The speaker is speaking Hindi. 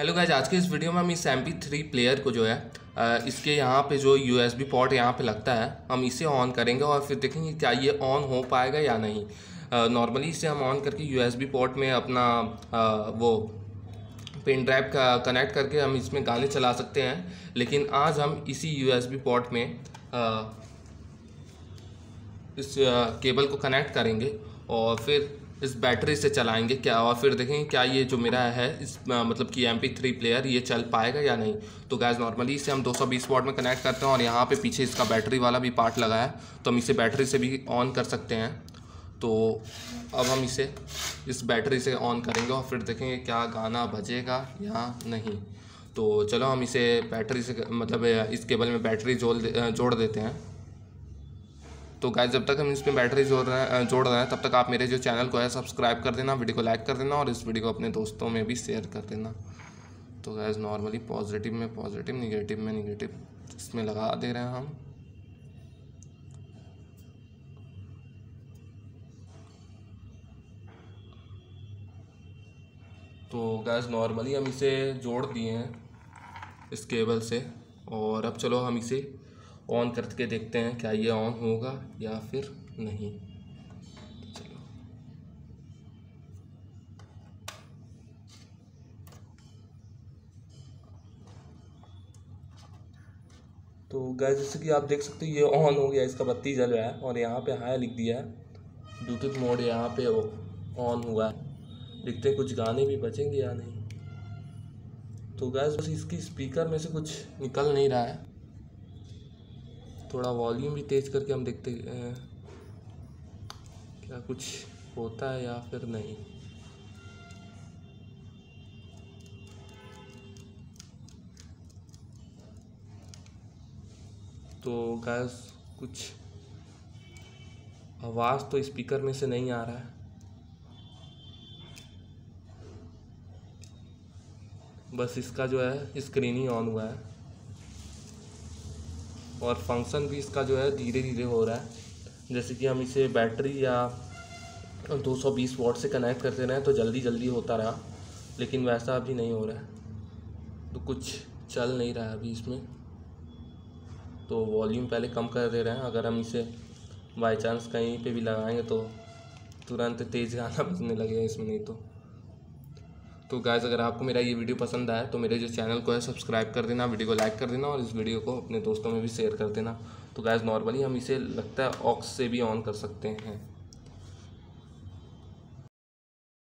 हेलो गाइज़ आज के इस वीडियो में हम इस एम थ्री प्लेयर को जो है इसके यहाँ पे जो यू एस बी पोर्ट यहाँ पे लगता है, हम इसे ऑन करेंगे और फिर देखेंगे क्या ये ऑन हो पाएगा या नहीं। नॉर्मली इसे हम ऑन करके यू एस बी पोर्ट में अपना वो पेन ड्राइव का कनेक्ट करके हम इसमें गाने चला सकते हैं। लेकिन आज हम इसी यू एस बी पोर्ट में इस केबल को कनेक्ट करेंगे और फिर इस बैटरी से चलाएँगे क्या? और फिर देखेंगे क्या ये जो मेरा है इस अ, मतलब कि एम पी थ्री प्लेयर ये चल पाएगा या नहीं? तो गैस नॉर्मली इसे हम 220 वॉट में कनेक्ट करते हैं और यहाँ पे पीछे इसका बैटरी वाला भी पार्ट लगा है तो हम इसे बैटरी से भी ऑन कर सकते हैं। तो अब हम इसे इस बैटरी से ऑन करेंगे और फिर देखेंगे क्या गाना बजेगा या नहीं। तो चलो हम इसे बैटरी से मतलब इस केबल में बैटरी जोड़ जोड़ देते हैं। तो गाइस जब तक हम इसमें बैटरी जोड़ रहे हैं जोड़ रहे हैं, तब तक आप मेरे जो चैनल को है सब्सक्राइब कर देना वीडियो को लाइक कर देना और इस वीडियो को अपने दोस्तों में भी शेयर कर देना। तो गाइस नॉर्मली पॉजिटिव में पॉजिटिव निगेटिव में निगेटिव इसमें लगा दे रहे हैं हम। तो गैस नॉर्मली हम इसे जोड़ दिए हैं, इस केबल से, और अब चलो हम इसे ऑन करके देखते हैं क्या ये ऑन होगा या फिर नहीं। चलो। तो गैस जैसे कि आप देख सकते हो, ये ऑन हो गया, इसका बत्ती जल रहा है और यहाँ पे हाई लिख दिया है। ब्लूटूथ मोड यहाँ पे ऑन हुआ है। देखते हैं, कुछ गाने भी बचेंगे या नहीं? तो गैस बस इसकी स्पीकर में से कुछ निकल नहीं रहा है। थोड़ा वॉल्यूम भी तेज करके हम देखते हैं क्या कुछ होता है या फिर नहीं। तो गैस कुछ आवाज़ तो स्पीकर में से नहीं आ रहा है। बस इसका जो है स्क्रीन ही ऑन हुआ है। और फ़ंक्शन भी इसका जो है धीरे धीरे हो रहा है। जैसे कि हम इसे बैटरी या 220 वॉट से कनेक्ट करते रहें तो जल्दी जल्दी होता रहा, लेकिन वैसा अभी नहीं हो रहा है। तो कुछ चल नहीं रहा है अभी इसमें। तो वॉल्यूम पहले कम कर दे रहे हैं। अगर हम इसे बाई चांस कहीं पे भी लगाएँगे तो तुरंत तेज़ गाना बजने लगेगा इसमें, नहीं तो। तो गाइज़ अगर आपको मेरा ये वीडियो पसंद आया तो मेरे जो चैनल को है सब्सक्राइब कर देना वीडियो को लाइक कर देना और इस वीडियो को अपने दोस्तों में भी शेयर कर देना। तो गाइज़ नॉर्मली हम इसे लगता है ऑक्स से भी ऑन कर सकते हैं।